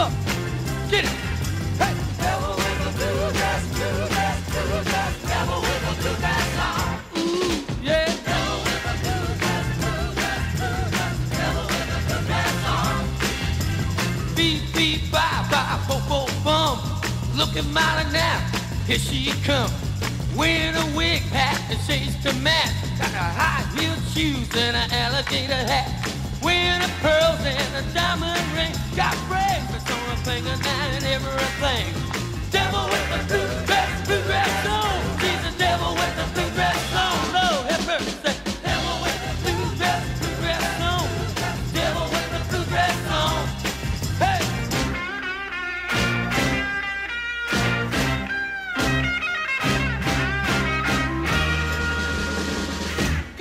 up. Get it. Hey. Devil with a blue dress, blue dress, blue dress. Devil with a blue dress on. Ooh, yeah. Devil with a blue dress, blue dress, blue dress. Devil with a blue dress on. Bye, bye, bo, bo, bum. Looking mighty now. Here she come. Wearing a wig hat and shades to match. Got her high heel shoes and an alligator hat. Wearing her pearls and a diamond ring. Got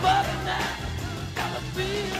forever.